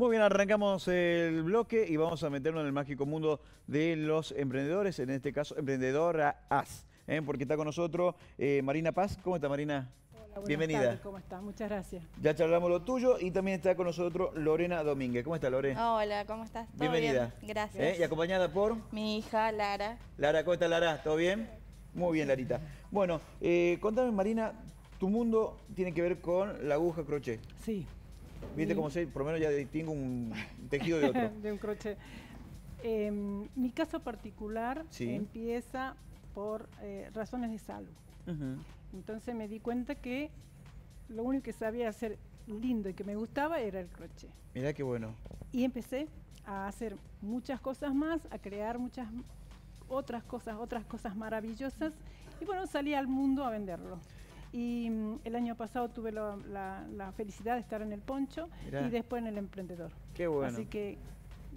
Muy bien, arrancamos el bloque y vamos a meternos en el mágico mundo de los emprendedores, en este caso Emprendedora AS, ¿eh? porque está con nosotros eh, Marina Paz. ¿Cómo está Marina? Hola, Bienvenida. tardes, ¿Cómo está? Muchas gracias. Ya charlamos lo tuyo y también está con nosotros Lorena Domínguez. ¿Cómo está Lore? Hola, ¿cómo estás? ¿Todo Bienvenida. bien? Gracias. ¿Eh? Y acompañada por Mi hija Lara. Lara. ¿Cómo está Lara? ¿Todo bien? Muy bien, Larita. Bueno, eh, contame Marina, tu mundo tiene que ver con la aguja crochet. Sí. ¿Viste Y- cómo se, por lo menos ya distingo un tejido de otro? de un crochet. Eh, mi caso particular Sí. empieza por eh, razones de salud. Ujú. Entonces me di cuenta que lo único que sabía hacer lindo y que me gustaba era el crochet. Mirá qué bueno. Y empecé a hacer muchas cosas más, a crear muchas otras cosas, otras cosas maravillosas. Y bueno, salí al mundo a venderlo. Y mm, el año pasado tuve la, la- la felicidad de estar en el poncho Mirá. y después en el emprendedor. Qué bueno. Así que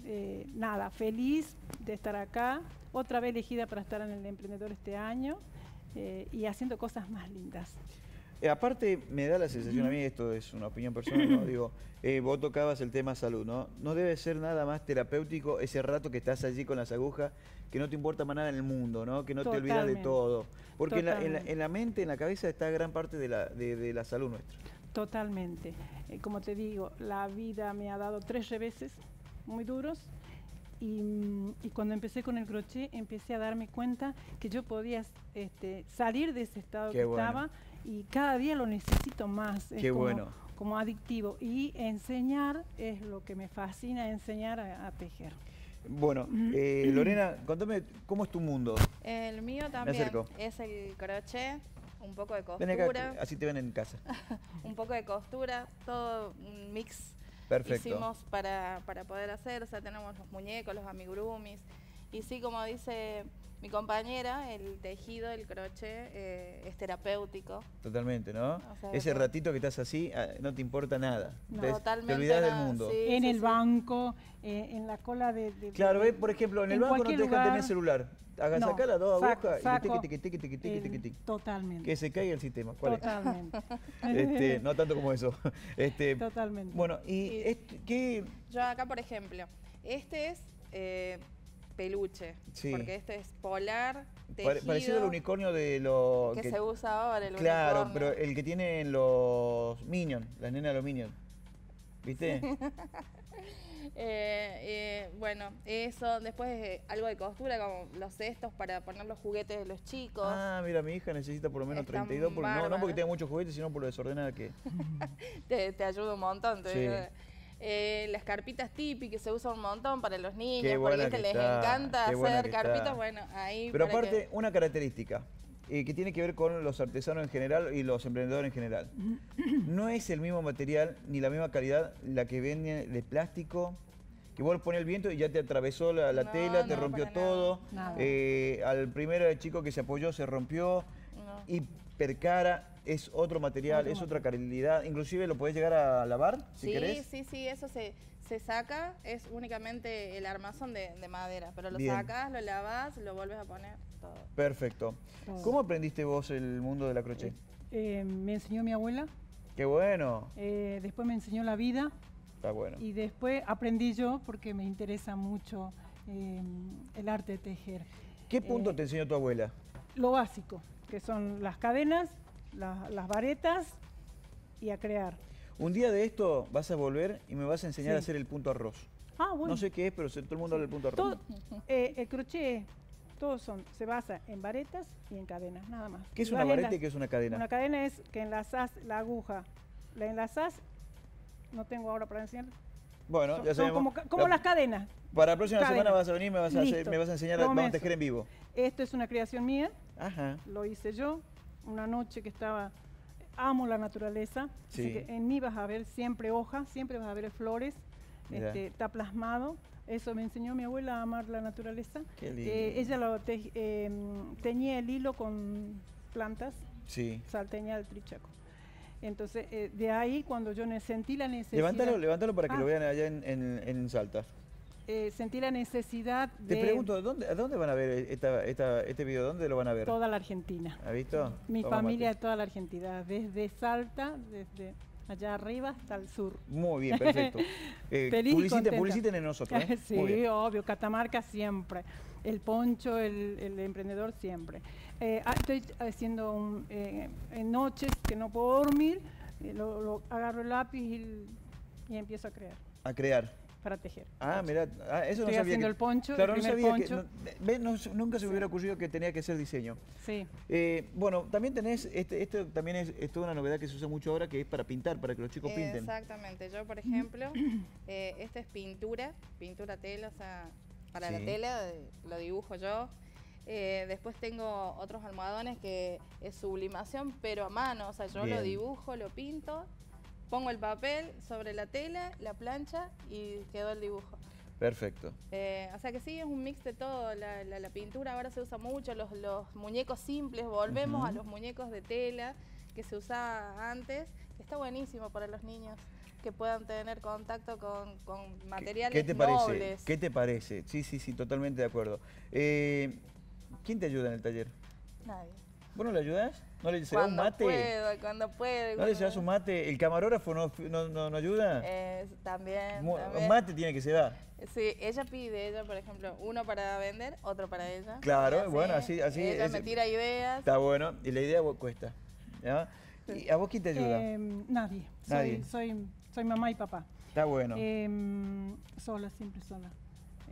eh, nada, feliz de estar acá, otra vez elegida para estar en el emprendedor este año eh, y haciendo cosas más lindas. Eh, aparte, me da la sensación a mí, esto es una opinión personal, ¿no? Digo, eh, vos tocabas el tema salud, ¿no? No debe ser nada más terapéutico ese rato que estás allí con las agujas, que no te importa más nada en el mundo, ¿no? Que no te olvidas de todo. Porque en la, en la- Totalmente. en la mente, en la cabeza está gran parte de la, de, de la salud nuestra. Totalmente. Eh, como te digo, la vida me ha dado tres reveses muy duros y, y cuando empecé con el crochet empecé a darme cuenta que yo podía este, salir de ese estado Qué que bueno. estaba y cada día lo necesito más. Es Qué como, bueno. como adictivo. Y enseñar es lo que me fascina, enseñar a, a tejer. Bueno, eh, Lorena, contame, ¿cómo es tu mundo? El mío también es el crochet, un poco de Ven acá, costura, así te ven en casa. un poco de costura, todo un mix Perfecto. hicimos para, para poder hacer, o sea, tenemos los muñecos, los amigurumis, y sí, como dice mi compañera, el tejido, el crochet eh, es terapéutico. Totalmente, ¿no? O sea, Ese que- ratito que estás así, ah, no te importa nada. No. Te- Totalmente te olvidas del mundo. sí. en el banco, eh, en la cola de... de- Claro, de- ve, por ejemplo, en el en banco no te dejan tener lugar. celular. Haga, No, sacá las dos agujas saco y tiqui, tiqui, tiqui, tiqui, tiqui, el- tiqui. Totalmente. Que se caiga el sistema. ¿Cuál es? Totalmente. Este, no tanto como eso. Este, Totalmente. bueno, y Y- este, ¿qué? Yo acá, por ejemplo, este es eh, peluche, Sí. porque este es polar, tejido, parecido al unicornio de los... que, que- se usa ahora, el claro, unicornio. pero el que tienen los Minions, las nenas de los Minions. ¿Viste? Eh, eh, bueno, eso, después eh, algo de costura, como los cestos para poner los juguetes de los chicos. ah, mira, mi hija necesita por lo menos Están 32, porque, no, no porque tenga muchos juguetes, sino por lo desordenada que... Te, te ayuda un montón. te Sí. Eh, las carpitas tipi que se usan un montón para los niños, Qué porque que les está, encanta qué hacer carpitas, está. bueno, ahí Pero para aparte, que- una característica eh, que tiene que ver con los artesanos en general y los emprendedores en general. No es el mismo material ni la misma calidad la que venden de plástico, que vos pones el viento y ya te atravesó la, la No, tela, te no, rompió todo. Nada. Eh, al primer chico que se apoyó se rompió. No. Hipercara es otro material, Otro es otra calidad. Inclusive lo podés llegar a lavar si sí, querés. sí, sí, eso se, se saca, es únicamente el armazón de, de madera, pero lo Bien. sacas, lo lavas, lo vuelves a poner, todo. Perfecto. Todo. ¿Cómo aprendiste vos el mundo de la crochet? Eh, me enseñó mi abuela, Qué bueno. eh, después me enseñó la vida Está bueno. y después aprendí yo porque me interesa mucho eh, el arte de tejer. ¿Qué punto Eh, te enseñó tu abuela? Lo básico, que son las cadenas, la- las varetas y a crear. Un día de esto vas a volver y me vas a enseñar Sí. a hacer el punto arroz. Ah, bueno. No sé qué es, pero todo el mundo habla del punto arroz. Todo, eh, el crochet, todos son, se basa en varetas y en cadenas, nada más. ¿Qué es una vareta y qué es una cadena? Una cadena es que enlazás la aguja, la enlazás, no tengo ahora para enseñar. Bueno, son, ya sabemos. como, como La- las cadenas. Para la próxima semana vas a venir me vas a, hacer- me vas a enseñar, vamos a tejer en vivo. Esto es una creación mía, Ajá. lo hice yo, una noche que estaba, amo la naturaleza, Sí. así que en mí vas a ver siempre hojas, siempre vas a ver flores, este, está plasmado. Eso me enseñó mi abuela a amar la naturaleza. Qué lindo. Eh, ella lo tej- eh, teñía el hilo con plantas, Sí. salteña del trichaco. Entonces, eh, de ahí cuando yo sentí la necesidad... Levántalo, levántalo para que Ah. lo vean allá en, en- en Salta. eh, sentí la necesidad Te de pregunto, ¿dónde, ¿a dónde van a ver esta, esta- este video? ¿Dónde lo van a ver? toda la Argentina. ¿Has visto? Mi Toma familia de toda la Argentina, desde Salta, desde allá arriba hasta el sur. Muy bien, perfecto. Eh, Feliz publiciten, publiciten en nosotros. ¿eh? sí, obvio, Catamarca siempre. El poncho, el, el emprendedor siempre. Eh, ah, estoy haciendo un, eh, en noches que no puedo dormir, eh, lo, lo- agarro el lápiz y, el- y empiezo a crear A crear. para tejer. Ah, mira, ah, eso no Estoy sabía. haciendo que- el poncho, el Claro, no primer sabía que. poncho. no- ve, no- nunca se me hubiera ocurrido que tenía que ser diseño. Sí, Eh, bueno, también tenés, este, esto también es, es toda una novedad que se usa mucho ahora, que es para pintar, para que los chicos pinten. Exactamente. Yo, por ejemplo, eh, esta es pintura, pintura tela, o sea, para Sí. la tela eh, lo dibujo yo. Eh, después tengo otros almohadones que es sublimación, pero a mano, o sea, yo Bien. lo dibujo, lo pinto, pongo el papel sobre la tela, la plancha y quedó el dibujo. Perfecto. Eh, o sea que sí, es un mix de todo. La, la- la pintura ahora se usa mucho, los, los muñecos simples, volvemos a los muñecos de tela que se usaba antes, que está buenísimo para los niños que puedan tener contacto con, con ¿Qué- materiales ¿Qué te parece? nobles. ¿Qué te parece? Sí, sí, sí, totalmente de acuerdo. Eh, ¿Quién te ayuda en el taller? Nadie. ¿Vos no le ayudás? ¿No le llevas un Cuando mate? puedo, cuando puedo. ¿No le llevas un mate? ¿El camarógrafo no, no, no- no ayuda? Eh, también, Mu- también. Un mate tiene que llevar. Sí, ella pide, ella, por ejemplo, uno para vender, otro para ella. Claro, bueno, así- así Ella es- me tira ideas. Está bueno. Y la idea cuesta. ¿ya? ¿Y a vos quién te ayuda? Em, nadie. Nadie. Soy, soy, soy mamá y papá. Está bueno. Em, sola, siempre sola.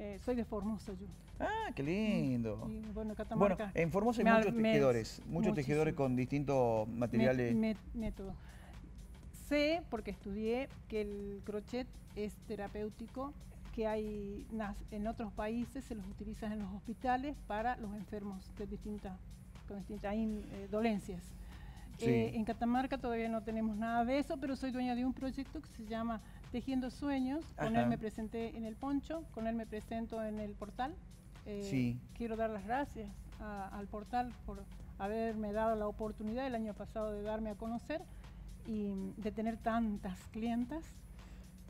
Eh, soy de Formosa yo. ah, qué lindo. Y, bueno, Bueno, Catamarca. en Formosa hay me muchos me- tejedores, muchos tejedores con distintos materiales. Me- método. Sé, porque estudié, que el crochet es terapéutico, que hay en otros países se los utiliza en los hospitales para los enfermos de distintas, con distintas in- eh, dolencias. Sí. Eh, en Catamarca todavía no tenemos nada de eso, pero soy dueña de un proyecto que se llama Tejiendo Sueños. Con Ajá. él me presenté en el poncho, con él me presento en el portal. Eh, Sí. Quiero dar las gracias a- al portal por haberme dado la oportunidad el año pasado de darme a conocer y de tener tantas clientas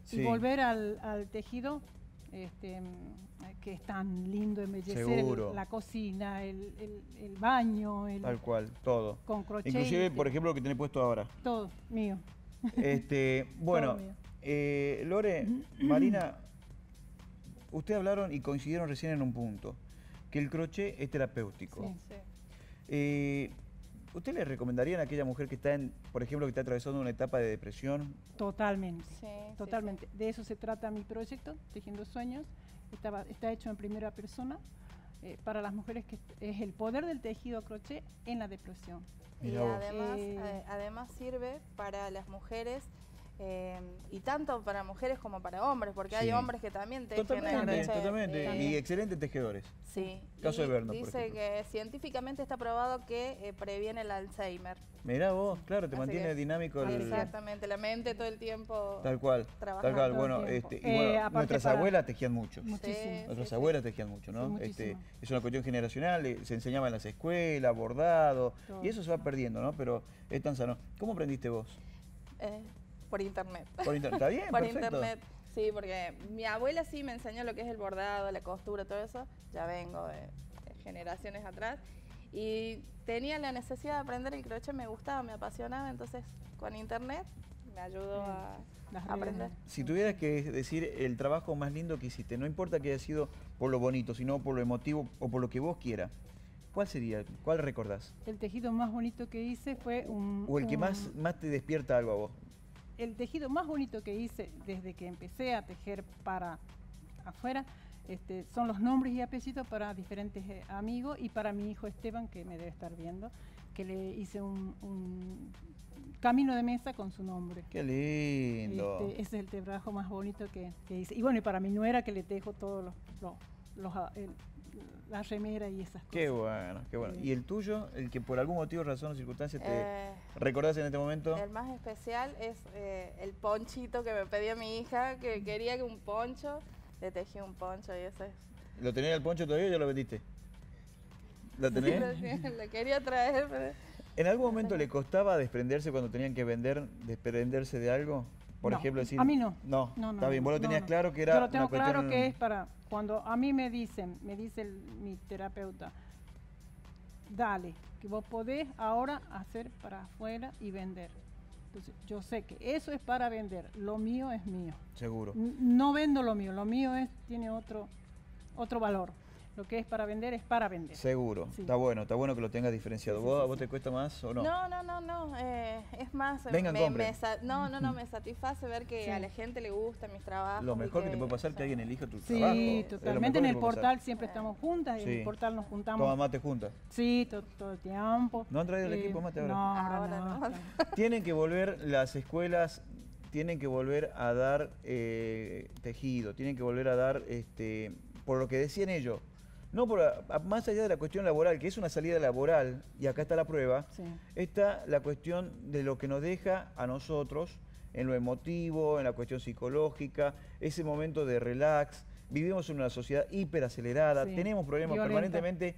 Sí. y volver al, al tejido este, que es tan lindo embellecer el- la cocina, el, el- el baño, el, Tal cual, todo. con crochet. Inclusive, por ejemplo, lo que tenés puesto ahora. todo mío. Este, bueno, mío. Eh, Lore, Marina, ustedes hablaron y coincidieron recién en un punto, que el crochet es terapéutico. Sí. Sí. Eh, ¿Usted le recomendarían a aquella mujer que está, en, por ejemplo, que está atravesando una etapa de depresión? Totalmente. Sí, sí, Totalmente. De eso se trata mi proyecto, Tejiendo Sueños. Estaba, está hecho en primera persona eh, para las mujeres que es el poder del tejido crochet en la depresión. Y vos. además, Eh, ade- además sirve para las mujeres eh, y tanto para mujeres como para hombres, porque hay hombres que también tejen el Totalmente, totalmente. Eh, Y excelentes tejedores. Sí. Caso y de Berna, por Dice que científicamente está probado que eh, previene el Alzheimer. Mirá vos, claro, te Así mantiene que- dinámico el... Exactamente, la mente todo el tiempo. Tal cual, tal cual. Bueno, este, y Eh, bueno, aparte nuestras para- abuelas tejían mucho. Muchísimo. Sí, Nuestras sí, abuelas tejían mucho, ¿no? Sí, este, es una cuestión generacional, eh, se enseñaba en las escuelas, bordado, Todo. y eso se va perdiendo, ¿no? Pero es tan sano. ¿Cómo aprendiste vos? Por internet. Por internet. ¿Está bien? por Perfecto. internet. Sí, porque mi abuela sí me enseñó lo que es el bordado, la costura, todo eso. Ya vengo de, de generaciones atrás. Y tenía la necesidad de aprender el crochet, me gustaba, me apasionaba. Entonces, con internet me ayudó a aprender. Si tuvieras que decir el trabajo más lindo que hiciste, no importa que haya sido por lo bonito, sino por lo emotivo o por lo que vos quieras, ¿cuál sería? ¿Cuál recordás? El tejido más bonito que hice fue un... O el que más, más te despierta algo a vos. El tejido más bonito que hice desde que empecé a tejer para afuera este, son los nombres y apellidos para diferentes eh, amigos y para mi hijo Esteban, que me debe estar viendo, que le hice un, un camino de mesa con su nombre. Qué lindo. Este, ese es el trabajo más bonito que, que hice. Y bueno, y para mi nuera que le tejo todos los, los, los, el- la remera y esas cosas. Qué bueno, qué bueno. Sí. ¿Y el tuyo, el que por algún motivo, razón o circunstancia te Eh, recordás en este momento? el más especial es eh, el ponchito que me pedía mi hija, que quería que un poncho. Le tejí un poncho y ese es. ¿Lo tenés el poncho todavía o ya lo vendiste? ¿Lo tenés? Le quería traer, pero... ¿En algún momento le costaba desprenderse cuando tenían que vender, desprenderse de algo? Por No, ejemplo, decir. a mí no. No, No, no, está bien. Vos lo tenías claro que era. Yo lo tengo una claro que es para cuando a mí me dicen, me dice el- mi terapeuta, dale, que vos podés ahora hacer para afuera y vender. Entonces, yo sé que eso es para vender, lo mío es mío. Seguro. N- No vendo lo mío, lo mío es, tiene otro, otro valor. Lo que es para vender es para vender. Seguro. Sí. Está bueno, está bueno que lo tengas diferenciado. Sí, sí, ¿Vos, sí, ¿A vos te cuesta más o no? No, no, no, no. eh, es más, eh, Vengan, me, no, no, no, me satisface ver que Sí. a la gente le gustan mis trabajos. Lo y mejor que te puede pasar es que alguien elija tu trabajo. Sí, totalmente. En el portal siempre estamos juntas, en Sí. el portal nos juntamos. Toma mate juntas. Sí, to- todo, el tiempo. ¿No han traído el Eh, equipo mate ahora? No, ahora, Ahora no. no. Tienen que volver las escuelas, tienen que volver a dar eh, tejido, tienen que volver a dar, este, por lo que decían ellos, no por, a- más allá de la cuestión laboral, que es una salida laboral, y acá está la prueba, Sí. está la cuestión de lo que nos deja a nosotros en lo emotivo, en la cuestión psicológica, ese momento de relax. Vivimos en una sociedad hiperacelerada, Sí, tenemos problemas violenta. permanentemente,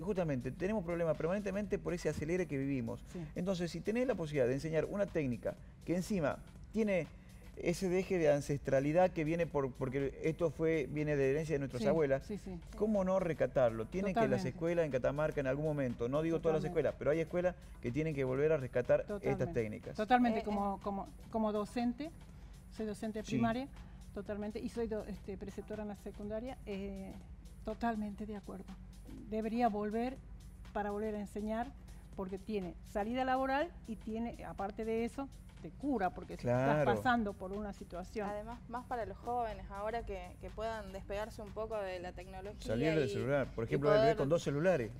justamente, tenemos problemas permanentemente por ese acelere que vivimos. Sí. Entonces, si tenés la posibilidad de enseñar una técnica que encima tiene ese deje de ancestralidad que viene por, porque esto fue viene de herencia de nuestras Sí, abuelas, sí, sí. ¿Cómo no recatarlo? Tienen que las Totalmente. escuelas en Catamarca en algún momento, no digo todas las Totalmente. escuelas, pero hay escuelas que tienen que volver a rescatar estas Totalmente. técnicas. Totalmente, Eh, como, como, como docente, soy docente primaria, totalmente, y soy do- este, preceptora en la secundaria, eh, totalmente de acuerdo. Debería volver para volver a enseñar, porque tiene salida laboral y tiene, aparte de eso, te cura, porque si Claro. estás pasando por una situación. Además, más para los jóvenes, ahora que, que puedan despegarse un poco de la tecnología. Salir del y- celular. Por ejemplo, el bebé poder- con dos celulares.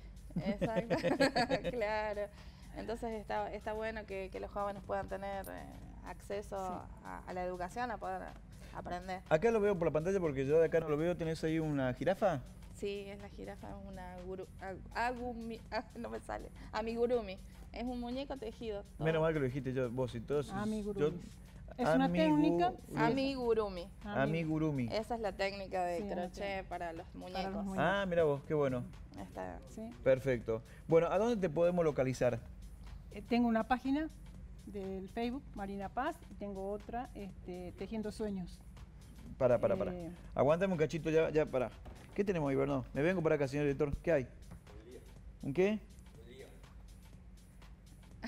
Exacto, claro. Entonces está, está bueno que, que los jóvenes puedan tener eh, acceso a, a la educación, a poder aprender. Acá lo veo por la pantalla porque yo de acá no lo veo. ¿Tenés ahí una jirafa? Sí, es la jirafa, es una guru, ag- agumi- ah, no me sale, amigurumi. Es un muñeco tejido. todo. Menos mal que lo dijiste yo, vos y todos. Amigurumi. yo- Es una técnica. Amigurumi. Amigurumi. Esa es la técnica de Sí, crochet técnica. para los muñecos. Para los muñecos. Ah, mira vos, qué bueno. Está- ¿sí? Perfecto. Bueno, ¿a dónde te podemos localizar? Eh, tengo una página del Facebook, Marina Paz, y tengo otra, este, Tejiendo Sueños. Para, para, para. Eh. Aguántame un cachito ya, ya, para. ¿Qué tenemos ahí, Bernardo? Me vengo para acá, señor director. ¿Qué hay? ¿Un qué?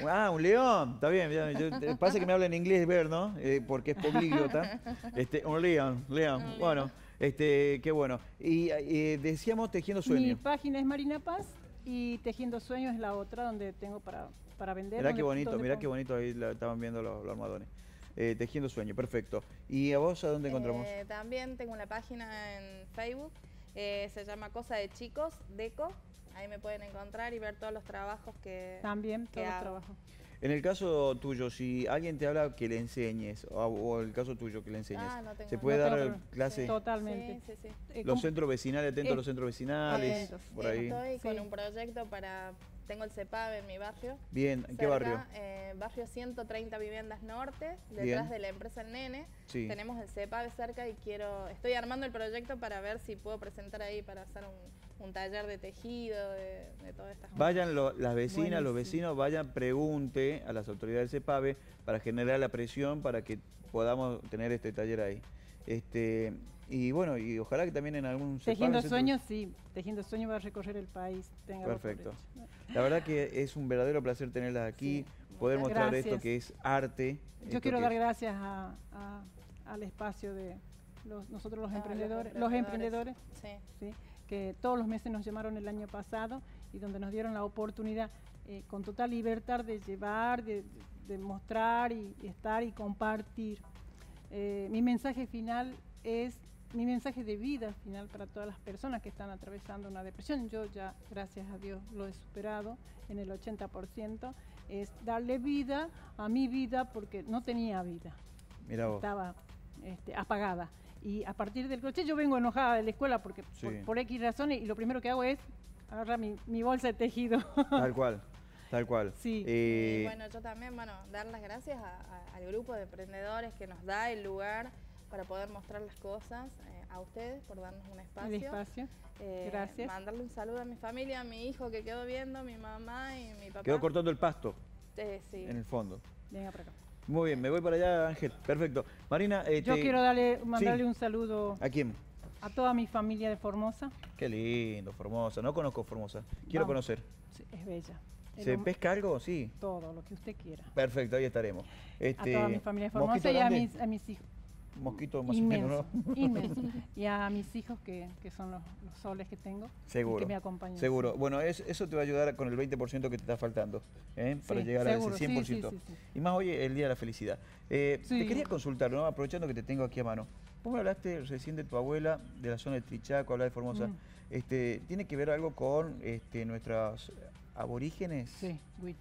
Ah, un león. Está bien. ya, yo- pasa que me habla en inglés, ver, ¿no? Eh, porque es políglota. Este, un león, león. Bueno, este, qué bueno. Y eh, decíamos tejiendo Mi sueños. página es Marina Paz y Tejiendo Sueños es la otra donde tengo para, para vender. Mirá qué bonito, mirá pongo- qué bonito ahí la- estaban viendo los, los armadones. Eh, tejiendo sueños, perfecto. ¿Y a vos a dónde encontramos? Eh, también tengo una página en Facebook, eh, se llama Cosa de Chicos, Deco. Ahí me pueden encontrar y ver todos los trabajos que... También que todo el hago. trabajo. En el caso tuyo, si alguien te habla que le enseñes, o, o el caso tuyo que le enseñes, Ah, no tengo ¿se puede No dar tengo clases? Totalmente. Sí, sí, sí. Eh, Los centros vecinales, atentos a Eh, los centros vecinales, por ahí. Estoy con un proyecto para... Tengo el CEPAB en mi barrio. Bien, ¿en qué barrio? eh, barrio 130 Viviendas Norte, Bien. detrás de la empresa El Nene. Sí. Tenemos el CEPAB cerca y quiero, estoy armando el proyecto para ver si puedo presentar ahí para hacer un, un taller de tejido, de, de todas estas cosas. Vayan lo- las vecinas, los vecinos, vayan, pregunte a las autoridades del CEPAVE para generar la presión para que podamos tener este taller ahí. Este, y bueno, y ojalá que también en algún Tejiendo Sueños, sí. Tejiendo Sueños va a recorrer el país. Perfecto. La verdad que es un verdadero placer tenerlas aquí, Sí, poder mostrar esto que es arte. Yo quiero dar es- gracias a- a- al espacio de los- nosotros los Ah, emprendedores, los emprendedores, Sí. ¿sí? que todos los meses nos llamaron el año pasado y donde nos dieron la oportunidad eh, con total libertad de llevar, de, de mostrar y, y estar y compartir. Eh, mi mensaje final es mi mensaje de vida final para todas las personas que están atravesando una depresión. Yo ya, gracias a Dios, lo he superado en el 80%. Es darle vida a mi vida porque no tenía vida Mirá vos. estaba este, apagada. Y a partir del crochet yo vengo enojada de la escuela porque por, Sí. por X razones y lo primero que hago es agarrar mi, mi bolsa de tejido. Tal cual, tal cual. Sí. Eh, Y bueno, yo también, bueno, dar las gracias a- a- al grupo de emprendedores que nos da el lugar para poder mostrar las cosas, eh, a ustedes por darnos un espacio. el espacio. Eh, Gracias. Mandarle un saludo a mi familia, a mi hijo que quedó viendo, mi mamá y mi papá. quedó cortando el pasto Eh, sí. en el fondo. Venga para acá. Muy bien, me voy para allá, Ángel. Perfecto. Marina, eh, Yo te- quiero darle, mandarle Sí. un saludo ¿A quién? a toda mi familia de Formosa. Qué lindo, Formosa. No conozco Formosa. Quiero Vamos. conocer. Sí, es bella. El ¿Se hom- pesca algo? Sí. Todo, lo que usted quiera. Perfecto, ahí estaremos. Este, a toda mi familia de ¿mosquito Formosa y a mis, a mis hijos. Mosquito más o Inmenso, menos, ¿no? inmenso. Y a mis hijos, que, que son los, los soles que tengo. y Seguro. Que me acompañan. Seguro. Bueno, es- eso te va a ayudar con el 20% que te está faltando, ¿eh? para Sí, llegar seguro, a ese 100%. sí. Y más hoy, el Día de la Felicidad. Eh, Te quería consultar, ¿no? aprovechando que te tengo aquí a mano. Vos me hablaste recién de tu abuela, de la zona de Trichaco, hablas de Formosa. Mm. Este, ¿Tiene que ver algo con este, nuestros aborígenes? Sí, Witch.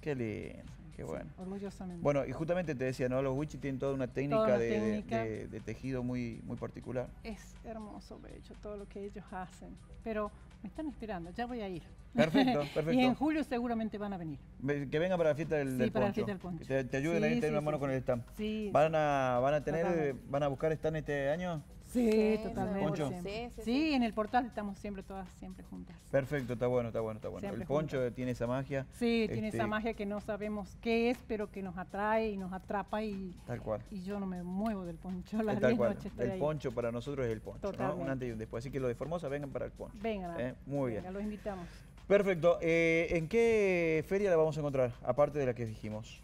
Qué lindo, qué sí, bueno. orgullosamente. Bueno, y justamente te decía, ¿no? Los wichis tienen toda una técnica, una de, de- técnica. de- de tejido muy, muy particular. Es hermoso, de hecho, todo lo que ellos hacen. Pero me están esperando, ya voy a ir. Perfecto, perfecto. y en julio seguramente van a venir. Ve- Que venga para la fiesta del, Sí, del para la poncho. fiesta del poncho. Que te, te ayuden Sí, ahí, te den sí, una mano con el stand. Sí, ¿Van a, van a tener, van a buscar stand este año? Sí, Sí, totalmente. Poncho. Sí, sí, Sí, sí. en el portal estamos siempre todas, siempre juntas. Perfecto, está bueno, está bueno, está bueno. Siempre el poncho juntas. tiene esa magia, Sí, tiene Este- esa magia que no sabemos qué es, pero que nos atrae y nos atrapa y, tal cual. y yo no me muevo del poncho. Las Es tal 10 cual. El ahí. poncho para nosotros es el poncho, ¿no? Un antes y un después. Así que los de Formosa vengan para el poncho. Vengan, Eh, muy bien. venga, los invitamos. Perfecto. Eh, ¿En qué feria la vamos a encontrar? Aparte de la que dijimos.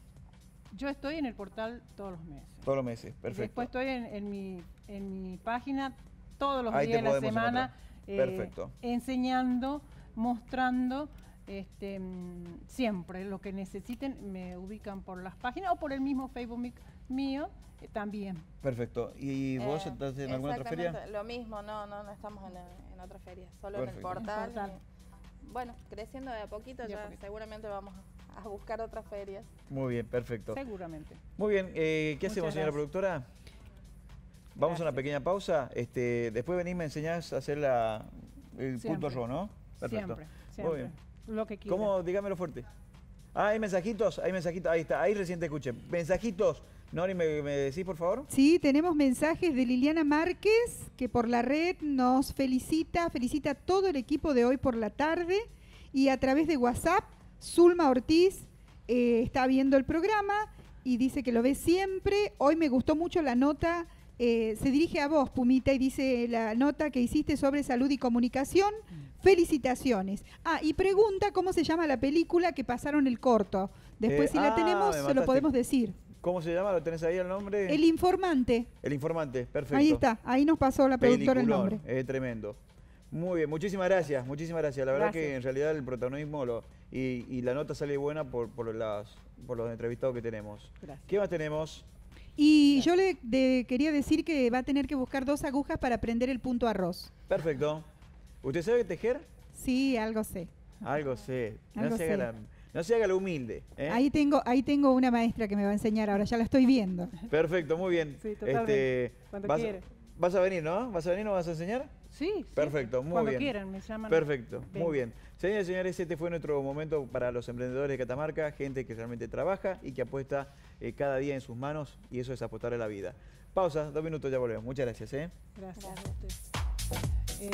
Yo estoy en el portal todos los meses. Todos los meses. Y Perfecto. Después estoy en, en mi, en mi página todos los Ahí días de la semana encontrar. Perfecto. enseñando, mostrando, este, mm, siempre lo que necesiten me ubican por las páginas o por el mismo Facebook mío eh, también. Perfecto. ¿Y vos Eh, estás en alguna otra feria? Lo mismo, no, no, no estamos en, en otra feria, solo en el portal. En el portal. y, bueno, creciendo de a poquito, ya poquito. seguramente vamos a buscar otras ferias. Muy bien, perfecto. Seguramente. Muy bien, eh, ¿qué Muchas hacemos, señora gracias. productora? Vamos a una pequeña pausa. Este, después venís, me enseñás a hacer la, el punto rojo, ¿no? Perfecto. Siempre, Muy siempre. bien. Lo que quiera. ¿Cómo? Dígamelo fuerte. Ah, hay mensajitos, hay mensajitos. Ahí está, ahí recién te escuché. Mensajitos. Nori, ¿me, me decís, por favor? Sí, tenemos mensajes de Liliana Márquez, que por la red nos felicita, felicita a todo el equipo de hoy por la tarde. Y a través de WhatsApp, Zulma Ortiz eh, está viendo el programa y dice que lo ve siempre. Hoy me gustó mucho la nota, eh, se dirige a vos, Pumita, y dice la nota que hiciste sobre salud y comunicación. Felicitaciones. Ah, y pregunta cómo se llama la película que pasaron el corto. Después, Eh, si ah, la tenemos, me se lo podemos decir. ¿Cómo se llama? ¿Lo tenés ahí el nombre? El informante. El informante, perfecto. Ahí está, ahí nos pasó la productora el nombre. tremendo. Muy bien, muchísimas gracias, muchísimas gracias. La verdad Gracias. que en realidad el protagonismo lo- y, y la nota sale buena por, por, las, por los entrevistados que tenemos. Gracias. ¿Qué más tenemos? Y yo le de- quería decir que va a tener que buscar dos agujas para prender el punto arroz. Perfecto. ¿Usted sabe tejer? Sí, algo sé. Algo sé. No, Algo se, haga la, no se haga la humilde. ¿eh? Ahí tengo, ahí tengo una maestra que me va a enseñar ahora, ya la estoy viendo. Perfecto, muy bien. Sí, totalmente. Este, Cuando vas, quiere. vas a venir, ¿no? ¿Vas a venir o vas a enseñar? Sí, sí. Perfecto, muy Cuando bien. quieran, me llaman. Perfecto, muy bien. Señores y señores, este fue nuestro momento para los emprendedores de Catamarca, gente que realmente trabaja y que apuesta eh, cada día en sus manos y eso es apostar a la vida. Pausa, dos minutos, ya volvemos. Muchas gracias. ¿eh? Gracias a usted. Eh,